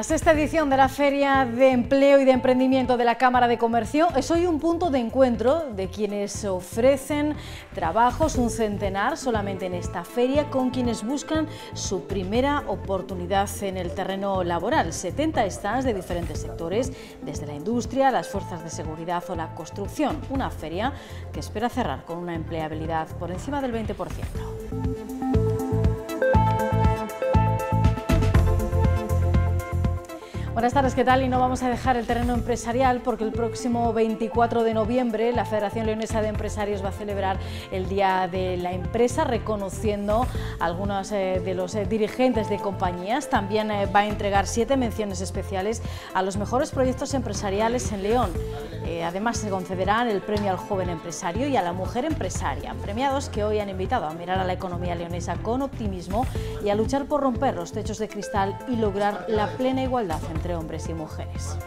La sexta edición de la Feria de Empleo y de Emprendimiento de la Cámara de Comercio es hoy un punto de encuentro de quienes ofrecen trabajos, un centenar solamente en esta feria, con quienes buscan su primera oportunidad en el terreno laboral. 70 stands de diferentes sectores, desde la industria, las fuerzas de seguridad o la construcción. Una feria que espera cerrar con una empleabilidad por encima del 20%. Buenas tardes, ¿qué tal? Y no vamos a dejar el terreno empresarial porque el próximo 24 de noviembre la Federación Leonesa de Empresarios va a celebrar el Día de la Empresa reconociendo a algunos eh, de los eh, dirigentes de compañías. También eh, va a entregar siete menciones especiales a los mejores proyectos empresariales en León. además se concederán el premio al joven empresario y a la mujer empresaria, premiados que hoy han invitado a mirar a la economía leonesa con optimismo y a luchar por romper los techos de cristal y lograr la plena igualdad entre hombres y mujeres.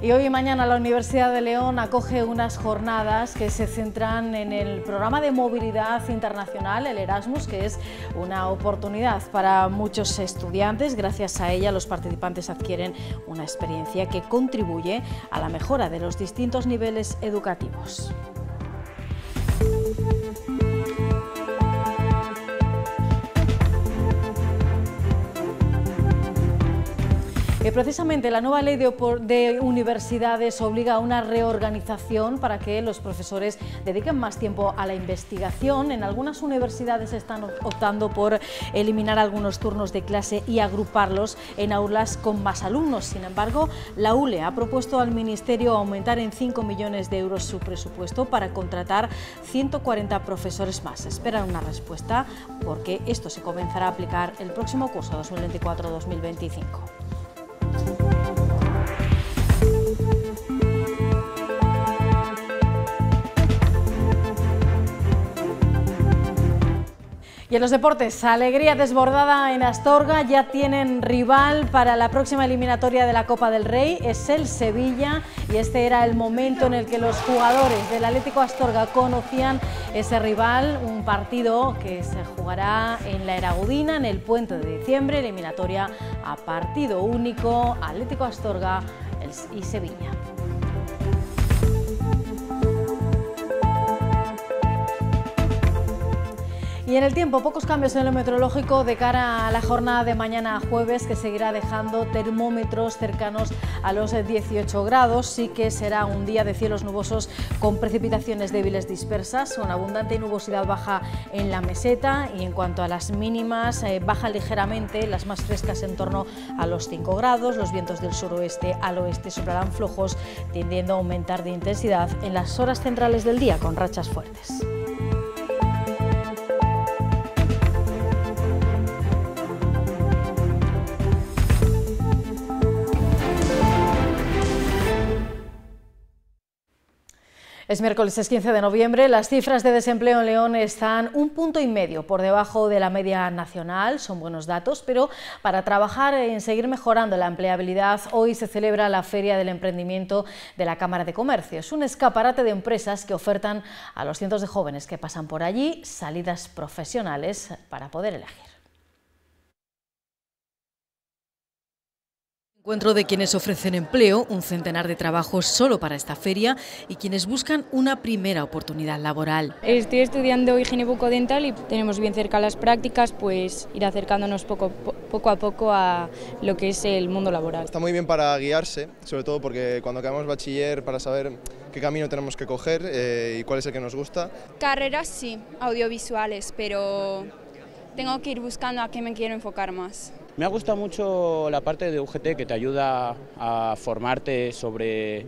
Y hoy y mañana la Universidad de León acoge unas jornadas que se centran en el programa de movilidad internacional, el Erasmus, que es una oportunidad para muchos estudiantes. Gracias a ella los participantes adquieren una experiencia que contribuye a la mejora de los distintos niveles educativos. Precisamente la nueva ley de, universidades obliga a una reorganización para que los profesores dediquen más tiempo a la investigación. En algunas universidades están optando por eliminar algunos turnos de clase y agruparlos en aulas con más alumnos. Sin embargo, la ULE ha propuesto al Ministerio aumentar en 5 millones de euros su presupuesto para contratar 140 profesores más. Esperan una respuesta porque esto se comenzará a aplicar el próximo curso 2024-2025. Y en los deportes, alegría desbordada en Astorga, ya tienen rival para la próxima eliminatoria de la Copa del Rey, es el Sevilla y este era el momento en el que los jugadores del Atlético Astorga conocían ese rival, un partido que se jugará en la Eragudina en el puente de diciembre, eliminatoria a partido único, Atlético Astorga y Sevilla. Y en el tiempo, pocos cambios en lo meteorológico de cara a la jornada de mañana jueves que seguirá dejando termómetros cercanos a los 18 grados. Sí que será un día de cielos nubosos con precipitaciones débiles dispersas, con abundante nubosidad baja en la meseta y en cuanto a las mínimas, eh, baja ligeramente, las más frescas en torno a los 5 grados. Los vientos del suroeste al oeste soplarán flojos, tendiendo a aumentar de intensidad en las horas centrales del día con rachas fuertes. Es miércoles, es 15 de noviembre. Las cifras de desempleo en León están un punto y medio por debajo de la media nacional. Son buenos datos, pero para trabajar en seguir mejorando la empleabilidad, hoy se celebra la Feria del Emprendimiento de la Cámara de Comercio. Es un escaparate de empresas que ofertan a los cientos de jóvenes que pasan por allí salidas profesionales para poder elegir. Encuentro de quienes ofrecen empleo, un centenar de trabajos solo para esta feria y quienes buscan una primera oportunidad laboral. Estoy estudiando higiene bucodental y tenemos bien cerca las prácticas, pues ir acercándonos poco, poco a poco a lo que es el mundo laboral. Está muy bien para guiarse, sobre todo porque cuando acabamos bachiller para saber qué camino tenemos que coger eh, y cuál es el que nos gusta. Carreras sí, audiovisuales, pero tengo que ir buscando a qué me quiero enfocar más. Me ha gustado mucho la parte de UGT que te ayuda a formarte sobre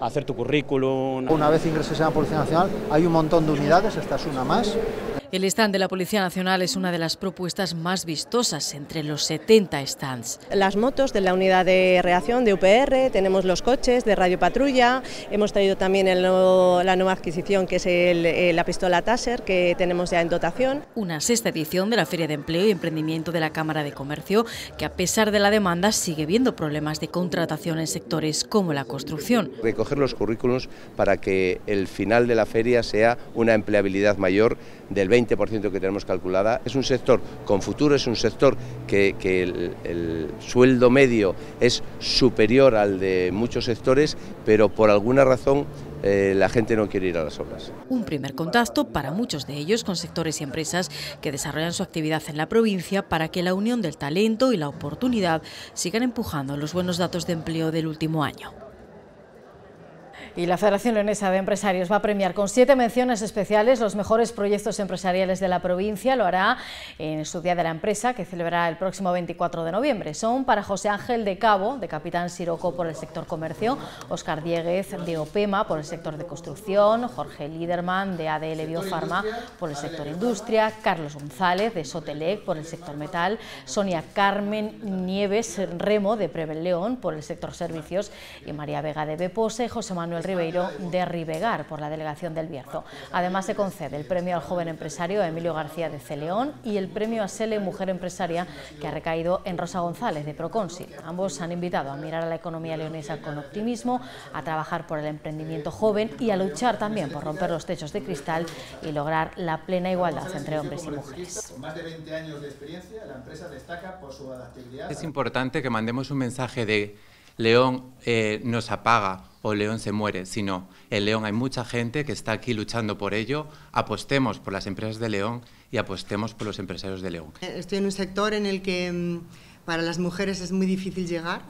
hacer tu currículum. Una vez ingreses en la Policía Nacional hay un montón de unidades, esta es una más. El stand de la Policía Nacional es una de las propuestas más vistosas entre los 70 stands. Las motos de la unidad de reacción de UPR, tenemos los coches de Radio Patrulla, hemos traído también la nueva adquisición que es eh, la pistola Taser que tenemos ya en dotación. Una sexta edición de la Feria de Empleo y Emprendimiento de la Cámara de Comercio que a pesar de la demanda sigue viendo problemas de contratación en sectores como la construcción. Recoger los currículos para que el final de la feria sea una empleabilidad mayor del 20 20% que tenemos calculada. Es un sector con futuro, es un sector que, el, sueldo medio es superior al de muchos sectores, pero por alguna razón eh, la gente no quiere ir a las obras. Un primer contacto para muchos de ellos con sectores y empresas que desarrollan su actividad en la provincia para que la unión del talento y la oportunidad sigan empujando los buenos datos de empleo del último año. Y la Federación Leonesa de Empresarios va a premiar con siete menciones especiales los mejores proyectos empresariales de la provincia. Lo hará en su Día de la Empresa, que celebrará el próximo 24 de noviembre. Son para José Ángel de Cabo, de Capitán Siroco por el sector comercio, Óscar Dieguez de Opema por el sector de construcción, Jorge Liderman de ADL Biofarma por el sector industria, Carlos González de Sotelec por el sector metal, Sonia Carmen Nieves Remo de Prevel León por el sector servicios y María Vega de Bepose, José Manuel Ribeiro de Ribegar por la delegación del Bierzo. Además se concede el premio al joven empresario Emilio García de Celeón y el premio a Sele Mujer Empresaria que ha recaído en Rosa González de Proconsil. Ambos han invitado a mirar a la economía leonesa con optimismo, a trabajar por el emprendimiento joven y a luchar también por romper los techos de cristal y lograr la plena igualdad entre hombres y mujeres. Con más de 20 años de experiencia, la empresa destaca por su adaptabilidad. Es importante que mandemos un mensaje de León eh, nos apaga o León se muere, sino en León. Hay mucha gente que está aquí luchando por ello, apostemos por las empresas de León y apostemos por los empresarios de León. Estoy en un sector en el que mm, para las mujeres es muy difícil llegar,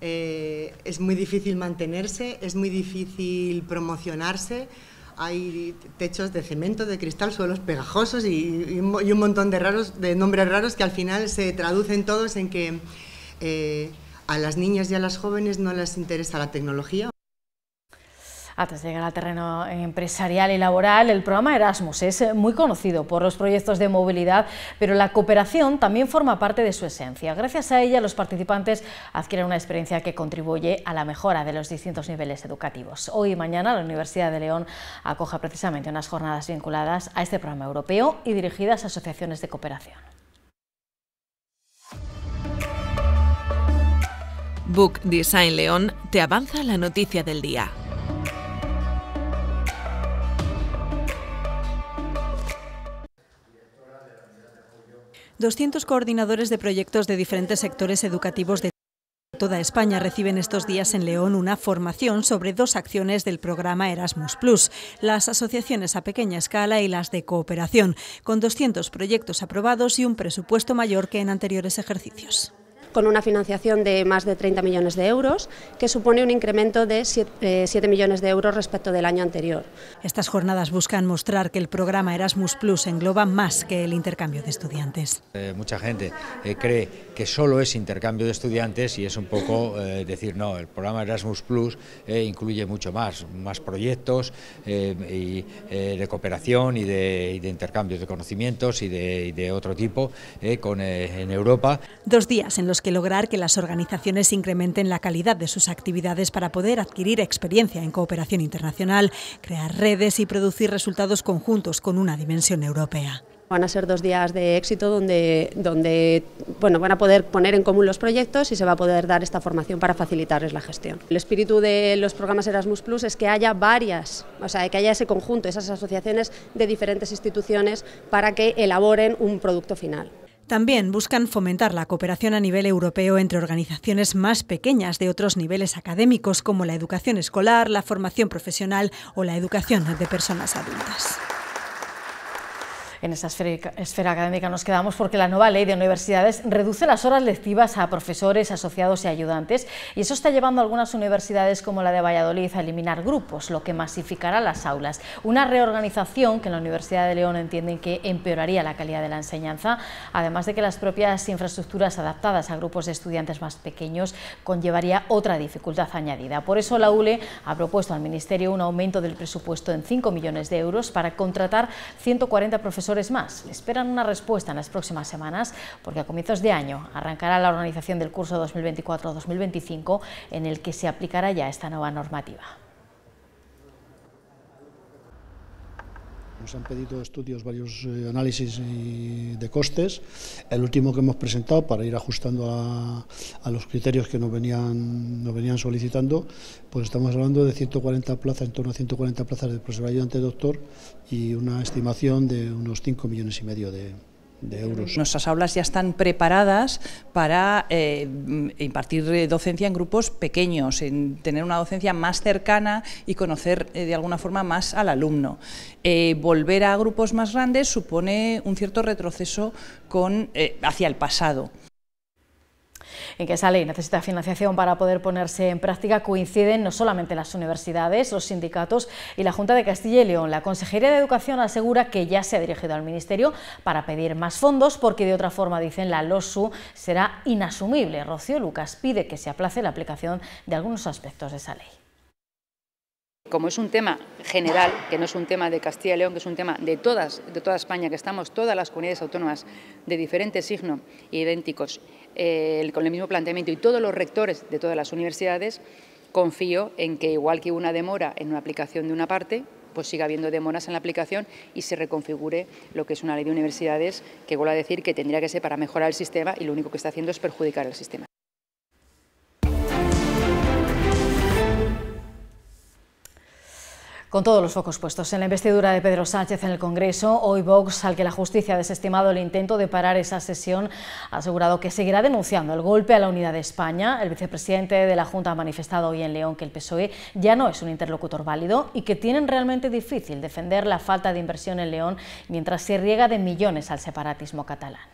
eh, es muy difícil mantenerse, es muy difícil promocionarse, hay techos de cemento, de cristal, suelos pegajosos y, un montón de, raros, de nombres raros que al final se traducen todos en que... Eh, a las niñas y a las jóvenes no les interesa la tecnología. Antes de llegar al terreno empresarial y laboral, el programa Erasmus es muy conocido por los proyectos de movilidad, pero la cooperación también forma parte de su esencia. Gracias a ella, los participantes adquieren una experiencia que contribuye a la mejora de los distintos niveles educativos. Hoy y mañana la Universidad de León acoge precisamente unas jornadas vinculadas a este programa europeo y dirigidas a asociaciones de cooperación. Book Design León te avanza la noticia del día. ...200 coordinadores de proyectos de diferentes sectores educativos de toda España reciben estos días en León una formación sobre dos acciones del programa Erasmus Plus, las asociaciones a pequeña escala y las de cooperación, con 200 proyectos aprobados y un presupuesto mayor que en anteriores ejercicios con una financiación de más de 30 millones de euros, que supone un incremento de 7, eh, millones de euros respecto del año anterior. Estas jornadas buscan mostrar que el programa Erasmus Plus engloba más que el intercambio de estudiantes. Eh, mucha gente eh, cree que solo es intercambio de estudiantes y es un poco decir, no, el programa Erasmus Plus incluye mucho más, más proyectos y, de cooperación y de, de, intercambios de conocimientos y de, de otro tipo con, en Europa. Dos días en los que lograr que las organizaciones incrementen la calidad de sus actividades para poder adquirir experiencia en cooperación internacional, crear redes y producir resultados conjuntos con una dimensión europea. Van a ser dos días de éxito donde, donde bueno, van a poder poner en común los proyectos y se va a poder dar esta formación para facilitarles la gestión. El espíritu de los programas Erasmus Plus es que haya varias, o sea, que haya ese conjunto, esas asociaciones de diferentes instituciones para que elaboren un producto final. También buscan fomentar la cooperación a nivel europeo entre organizaciones más pequeñas de otros niveles académicos como la educación escolar, la formación profesional o la educación de personas adultas en esa esfera, académica nos quedamos porque la nueva ley de universidades reduce las horas lectivas a profesores, asociados y ayudantes y eso está llevando a algunas universidades como la de Valladolid a eliminar grupos, lo que masificará las aulas. Una reorganización que en la Universidad de León entienden que empeoraría la calidad de la enseñanza, además de que las propias infraestructuras adaptadas a grupos de estudiantes más pequeños conllevaría otra dificultad añadida. Por eso la ULE ha propuesto al Ministerio un aumento del presupuesto en 5 millones de euros para contratar 140 profesores más. esperan una respuesta en las próximas semanas porque a comienzos de año arrancará la organización del curso 2024-2025 en el que se aplicará ya esta nueva normativa. Nos han pedido estudios, varios eh, análisis de costes. El último que hemos presentado para ir ajustando a, los criterios que nos venían, nos venían solicitando, pues estamos hablando de 140 plazas, en torno a 140 plazas de profesor ayudante doctor y una estimación de unos 5 millones y medio de, Nuestras aulas ya están preparadas para eh, impartir docencia en grupos pequeños, en tener una docencia más cercana y conocer eh, de alguna forma más al alumno. Eh, volver a grupos más grandes supone un cierto retroceso con, hacia el pasado en que esa ley necesita financiación para poder ponerse en práctica coinciden no solamente las universidades, los sindicatos y la Junta de Castilla y León. La Consejería de Educación asegura que ya se ha dirigido al Ministerio para pedir más fondos porque de otra forma, dicen, la LOSU será inasumible. Rocío Lucas pide que se aplace la aplicación de algunos aspectos de esa ley. Como es un tema general, que no es un tema de Castilla y León, que es un tema de todas, de toda España, que estamos todas las comunidades autónomas de diferente signo, idénticos, eh, con el mismo planteamiento y todos los rectores de todas las universidades, confío en que igual que una demora en una aplicación de una parte, pues siga habiendo demoras en la aplicación y se reconfigure lo que es una ley de universidades que vuelvo a decir que tendría que ser para mejorar el sistema y lo único que está haciendo es perjudicar el sistema. Con todos los focos puestos en la investidura de Pedro Sánchez en el Congreso, hoy Vox, al que la justicia ha desestimado el intento de parar esa sesión, ha asegurado que seguirá denunciando el golpe a la unidad de España. El vicepresidente de la Junta ha manifestado hoy en León que el PSOE ya no es un interlocutor válido y que tienen realmente difícil defender la falta de inversión en León mientras se riega de millones al separatismo catalán.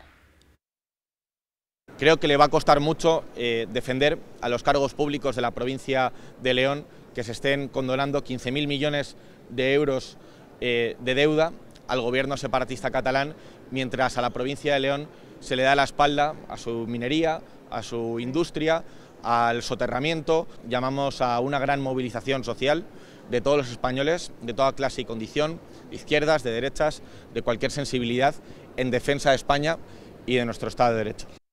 Creo que le va a costar mucho eh, defender a los cargos públicos de la provincia de León que se estén condonando 15.000 millones de euros eh, de deuda al gobierno separatista catalán, mientras a la provincia de León se le da la espalda a su minería, a su industria, al soterramiento. Llamamos a una gran movilización social de todos los españoles, de toda clase y condición, de izquierdas, de derechas, de cualquier sensibilidad, en defensa de España y de nuestro Estado de Derecho.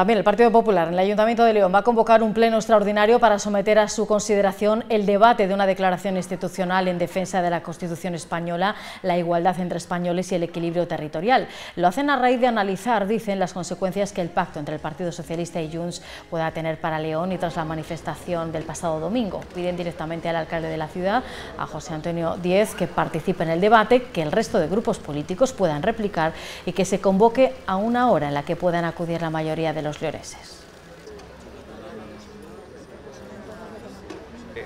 También el Partido Popular en el Ayuntamiento de León va a convocar un pleno extraordinario para someter a su consideración el debate de una declaración institucional en defensa de la Constitución española, la igualdad entre españoles y el equilibrio territorial. Lo hacen a raíz de analizar, dicen, las consecuencias que el pacto entre el Partido Socialista y Junts pueda tener para León y tras la manifestación del pasado domingo. Piden directamente al alcalde de la ciudad, a José Antonio Díez, que participe en el debate, que el resto de grupos políticos puedan replicar y que se convoque a una hora en la que puedan acudir la mayoría de leoneses.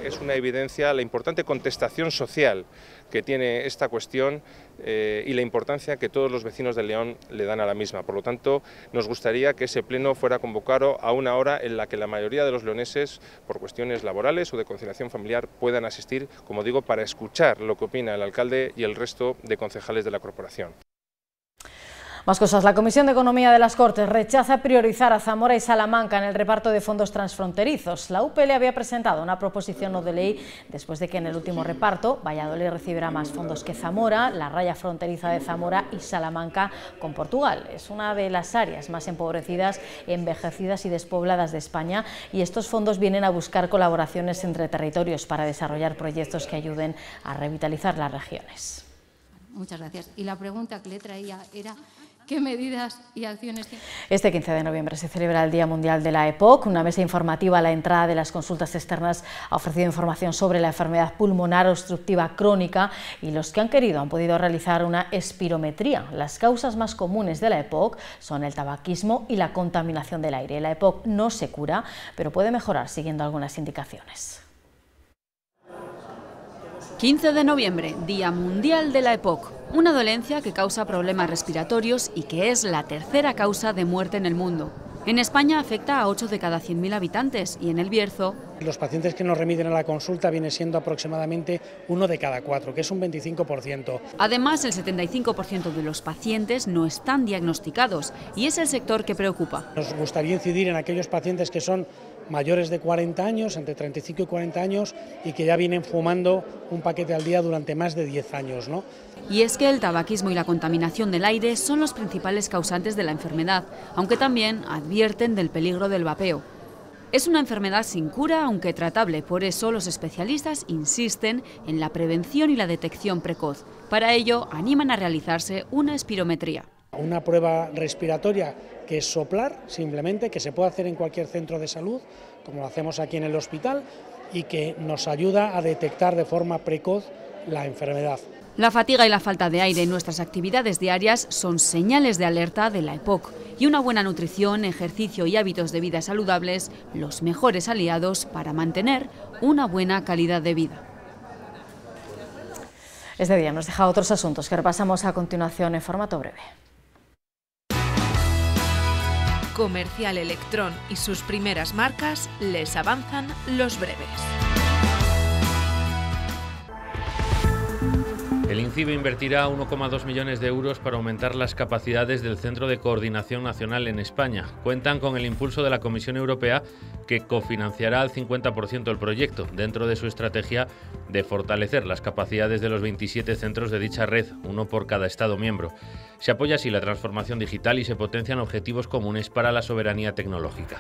Es una evidencia la importante contestación social que tiene esta cuestión eh, y la importancia que todos los vecinos de León le dan a la misma. Por lo tanto, nos gustaría que ese pleno fuera convocado a una hora en la que la mayoría de los leoneses, por cuestiones laborales o de conciliación familiar, puedan asistir, como digo, para escuchar lo que opina el alcalde y el resto de concejales de la corporación. Más cosas. La Comisión de Economía de las Cortes rechaza priorizar a Zamora y Salamanca en el reparto de fondos transfronterizos. La UPL había presentado una proposición no de ley después de que en el último reparto Valladolid recibirá más fondos que Zamora, la raya fronteriza de Zamora y Salamanca con Portugal. Es una de las áreas más empobrecidas, envejecidas y despobladas de España y estos fondos vienen a buscar colaboraciones entre territorios para desarrollar proyectos que ayuden a revitalizar las regiones. Muchas gracias. Y la pregunta que le traía era ¿Qué medidas y acciones Este 15 de noviembre se celebra el Día Mundial de la EPOC. Una mesa informativa a la entrada de las consultas externas ha ofrecido información sobre la enfermedad pulmonar obstructiva crónica y los que han querido han podido realizar una espirometría. Las causas más comunes de la EPOC son el tabaquismo y la contaminación del aire. La EPOC no se cura, pero puede mejorar siguiendo algunas indicaciones. 15 de noviembre, Día Mundial de la EPOC, una dolencia que causa problemas respiratorios y que es la tercera causa de muerte en el mundo. En España afecta a 8 de cada 100.000 habitantes y en el Bierzo... Los pacientes que nos remiten a la consulta viene siendo aproximadamente uno de cada cuatro, que es un 25%. Además, el 75% de los pacientes no están diagnosticados y es el sector que preocupa. Nos gustaría incidir en aquellos pacientes que son mayores de 40 años, entre 35 y 40 años, y que ya vienen fumando un paquete al día durante más de 10 años. ¿no? Y es que el tabaquismo y la contaminación del aire son los principales causantes de la enfermedad, aunque también advierten del peligro del vapeo. Es una enfermedad sin cura, aunque tratable, por eso los especialistas insisten en la prevención y la detección precoz. Para ello, animan a realizarse una espirometría. Una prueba respiratoria que es soplar, simplemente, que se puede hacer en cualquier centro de salud, como lo hacemos aquí en el hospital, y que nos ayuda a detectar de forma precoz la enfermedad. La fatiga y la falta de aire en nuestras actividades diarias son señales de alerta de la EPOC y una buena nutrición, ejercicio y hábitos de vida saludables los mejores aliados para mantener una buena calidad de vida. Este día nos deja otros asuntos que repasamos a continuación en formato breve. Comercial Electrón y sus primeras marcas les avanzan los breves. El INCIBE invertirá 1,2 millones de euros para aumentar las capacidades del Centro de Coordinación Nacional en España. Cuentan con el impulso de la Comisión Europea que cofinanciará al 50% el proyecto dentro de su estrategia de fortalecer las capacidades de los 27 centros de dicha red, uno por cada Estado miembro. Se apoya así la transformación digital y se potencian objetivos comunes para la soberanía tecnológica.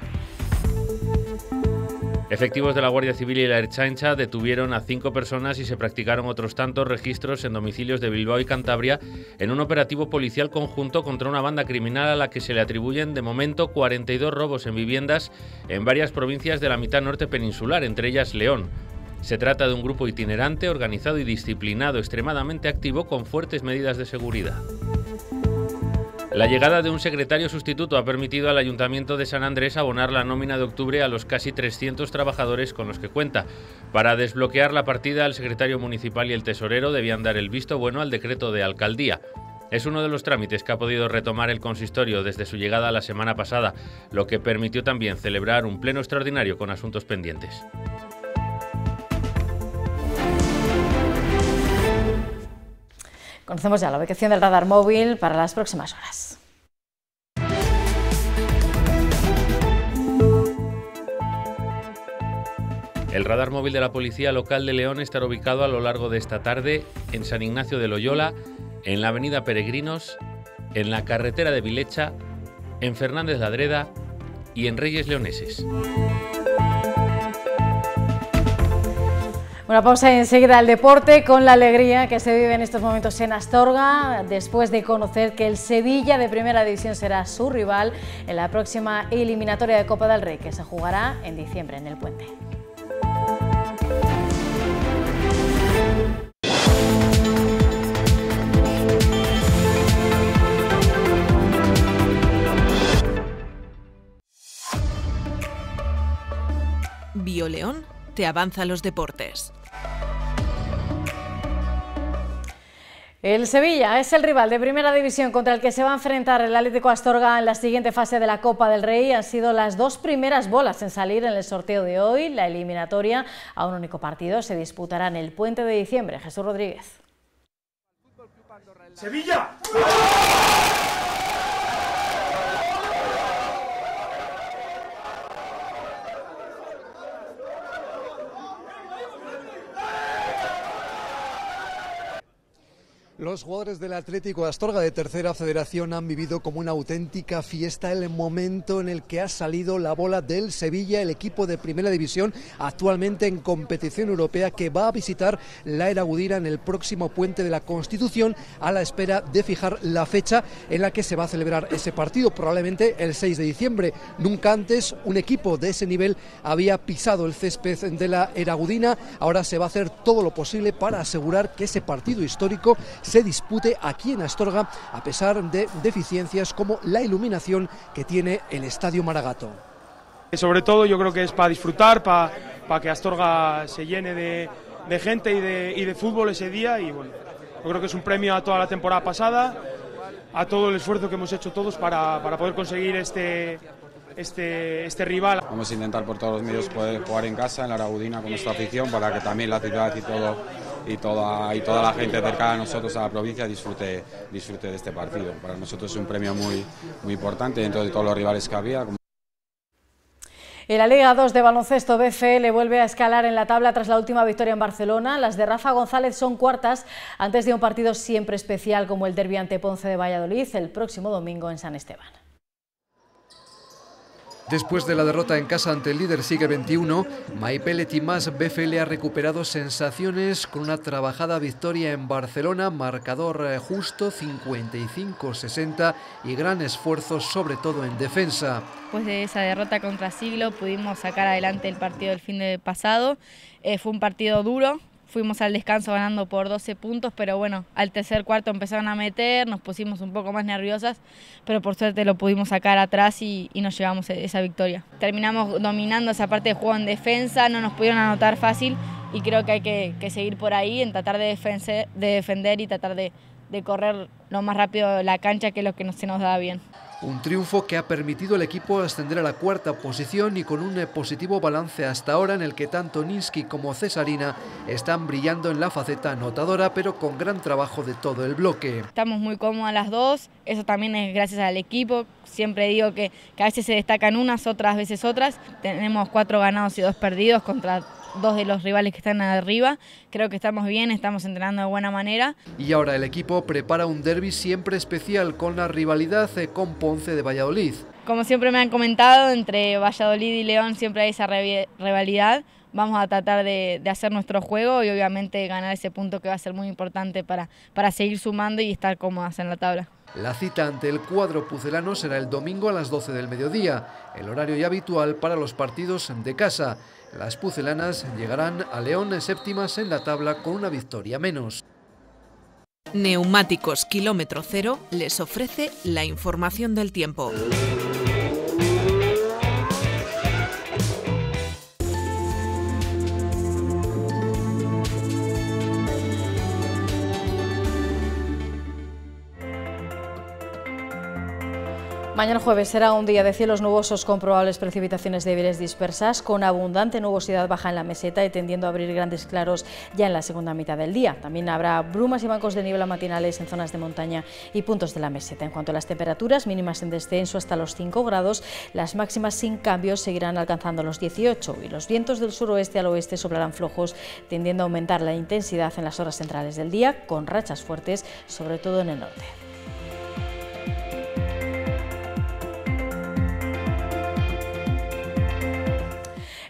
Efectivos de la Guardia Civil y la Erchancha detuvieron a cinco personas y se practicaron otros tantos registros en domicilios de Bilbao y Cantabria en un operativo policial conjunto contra una banda criminal a la que se le atribuyen de momento 42 robos en viviendas en varias provincias de la mitad norte peninsular, entre ellas León. Se trata de un grupo itinerante, organizado y disciplinado, extremadamente activo con fuertes medidas de seguridad. La llegada de un secretario sustituto ha permitido al Ayuntamiento de San Andrés abonar la nómina de octubre a los casi 300 trabajadores con los que cuenta. Para desbloquear la partida, el secretario municipal y el tesorero debían dar el visto bueno al decreto de alcaldía. Es uno de los trámites que ha podido retomar el consistorio desde su llegada la semana pasada, lo que permitió también celebrar un pleno extraordinario con asuntos pendientes. Conocemos ya la ubicación del radar móvil para las próximas horas. El radar móvil de la Policía Local de León estará ubicado a lo largo de esta tarde en San Ignacio de Loyola, en la Avenida Peregrinos, en la carretera de Vilecha, en Fernández Ladreda y en Reyes Leoneses. Una pausa enseguida el deporte con la alegría que se vive en estos momentos en Astorga, después de conocer que el Sevilla de Primera División será su rival en la próxima eliminatoria de Copa del Rey, que se jugará en diciembre en el Puente. Bioleón te avanza los deportes. El Sevilla es el rival de primera división contra el que se va a enfrentar el Atlético Astorga en la siguiente fase de la Copa del Rey. Han sido las dos primeras bolas en salir en el sorteo de hoy. La eliminatoria a un único partido se disputará en el puente de diciembre. Jesús Rodríguez. ¡Sevilla! Los jugadores del Atlético Astorga de Tercera Federación han vivido como una auténtica fiesta el momento en el que ha salido la bola del Sevilla, el equipo de Primera División, actualmente en competición europea, que va a visitar la Eragudira en el próximo puente de la Constitución, a la espera de fijar la fecha en la que se va a celebrar ese partido, probablemente el 6 de diciembre. Nunca antes un equipo de ese nivel había pisado el césped de la Eragudina. Ahora se va a hacer todo lo posible para asegurar que ese partido histórico se dispute aquí en Astorga a pesar de deficiencias como la iluminación que tiene el Estadio Maragato. Sobre todo yo creo que es para disfrutar, para, para que Astorga se llene de, de gente y de, y de, fútbol ese día y bueno, yo creo que es un premio a toda la temporada pasada, a todo el esfuerzo que hemos hecho todos para, para poder conseguir este, este, este rival. Vamos a intentar por todos los medios poder jugar en casa, en la Aragudina, con nuestra afición, para que también la ciudad y todo y toda, y toda la gente cercana a nosotros, a la provincia, disfrute, disfrute de este partido. Para nosotros es un premio muy, muy importante dentro de todos los rivales que había. En la Liga 2 de baloncesto BFL vuelve a escalar en la tabla tras la última victoria en Barcelona. Las de Rafa González son cuartas antes de un partido siempre especial como el derbi ante Ponce de Valladolid el próximo domingo en San Esteban. Después de la derrota en casa ante el líder Sigue 21, Maipele Timás BFL ha recuperado sensaciones con una trabajada victoria en Barcelona, marcador eh, justo 55-60 y gran esfuerzo sobre todo en defensa. Después de esa derrota contra Siglo pudimos sacar adelante el partido del fin de pasado. Eh, fue un partido duro, fuimos al descanso ganando por 12 puntos, pero bueno, al tercer cuarto empezaron a meter, nos pusimos un poco más nerviosas, pero por suerte lo pudimos sacar atrás y, nos llevamos e-, esa victoria. Terminamos dominando esa parte de juego en defensa, no nos pudieron anotar fácil y creo que hay que, seguir por ahí en tratar de, de defender y tratar de, de correr lo más rápido la cancha, que es lo que se nos da bien. Un triunfo que ha permitido al equipo ascender a la cuarta posición y con un positivo balance hasta ahora en el que tanto Ninsky como Cesarina están brillando en la faceta anotadora, pero con gran trabajo de todo el bloque. Estamos muy cómodas las dos, eso también es gracias al equipo. Siempre digo que, que a veces se destacan unas, otras veces otras. Tenemos cuatro ganados y dos perdidos contra dos de los rivales que están arriba. Creo que estamos bien, estamos entrenando de buena manera. Y ahora el equipo prepara un derby siempre especial con la rivalidad con Ponce de Valladolid. Como siempre me han comentado, entre Valladolid y León siempre hay esa rivalidad. Vamos a tratar de, hacer nuestro juego y obviamente ganar ese punto que va a ser muy importante para, para seguir sumando y estar cómodas en la tabla. La cita ante el cuadro pucelano será el domingo a las 12 del mediodía, el horario ya habitual para los partidos de casa. Las pucelanas llegarán a León séptimas en la tabla con una victoria menos. Neumáticos Kilómetro Cero les ofrece la información del tiempo. Mañana jueves será un día de cielos nubosos con probables precipitaciones débiles dispersas, con abundante nubosidad baja en la meseta y tendiendo a abrir grandes claros ya en la segunda mitad del día. También habrá brumas y bancos de niebla matinales en zonas de montaña y puntos de la meseta. En cuanto a las temperaturas mínimas en descenso hasta los 5 grados, las máximas sin cambios seguirán alcanzando los 18 y los vientos del suroeste al oeste soplarán flojos, tendiendo a aumentar la intensidad en las horas centrales del día, con rachas fuertes, sobre todo en el norte.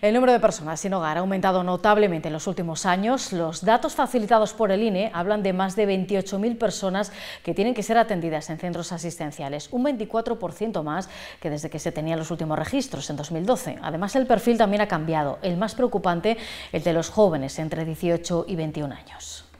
El número de personas sin hogar ha aumentado notablemente en los últimos años. Los datos facilitados por el INE hablan de más de 28.000 personas que tienen que ser atendidas en centros asistenciales, un 24% más que desde que se tenían los últimos registros en 2012. Además, el perfil también ha cambiado, el más preocupante, el de los jóvenes entre 18 y 21 años.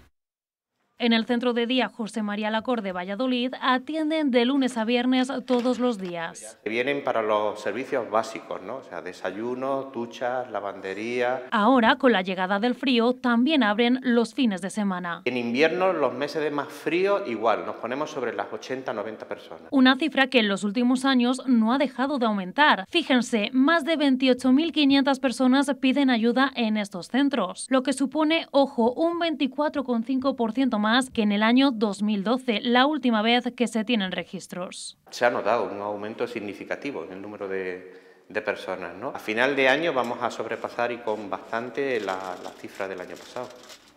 En el centro de día José María Lacor de Valladolid atienden de lunes a viernes todos los días. Vienen para los servicios básicos, ¿no? O sea, desayuno, duchas, lavandería. Ahora, con la llegada del frío, también abren los fines de semana. En invierno, los meses de más frío, igual, nos ponemos sobre las 80-90 personas. Una cifra que en los últimos años no ha dejado de aumentar. Fíjense, más de 28.500 personas piden ayuda en estos centros, lo que supone, ojo, un 24,5% más que en el año 2012, la última vez que se tienen registros. Se ha notado un aumento significativo en el número de, personas. ¿no? A final de año vamos a sobrepasar y con bastante la, la cifra del año pasado.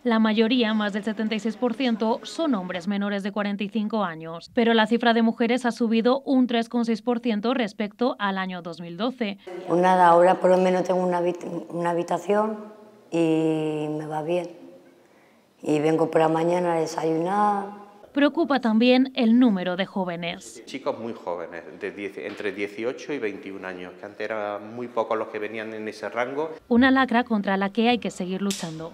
La mayoría, más del 76%, son hombres menores de 45 años, pero la cifra de mujeres ha subido un 3,6% respecto al año 2012. Pues nada, ahora por lo menos tengo una habitación y me va bien y vengo por la mañana a desayunar. Preocupa también el número de jóvenes. Chicos muy jóvenes, de entre 18 y 21 años, que antes eran muy pocos los que venían en ese rango. Una lacra contra la que hay que seguir luchando.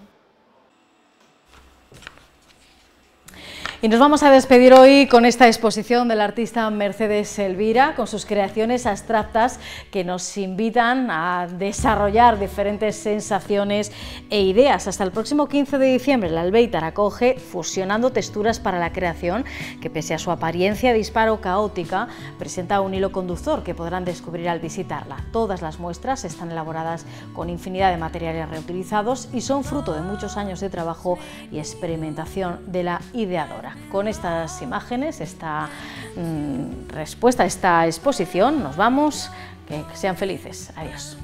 Y nos vamos a despedir hoy con esta exposición del artista Mercedes Elvira, con sus creaciones abstractas que nos invitan a desarrollar diferentes sensaciones e ideas. Hasta el próximo 15 de diciembre, la Albeitar acoge Fusionando Texturas para la Creación, que pese a su apariencia disparo caótica, presenta un hilo conductor que podrán descubrir al visitarla. Todas las muestras están elaboradas con infinidad de materiales reutilizados y son fruto de muchos años de trabajo y experimentación de la ideadora con estas imágenes, esta mm, respuesta, esta exposición, nos vamos. que, sean felices. Adiós.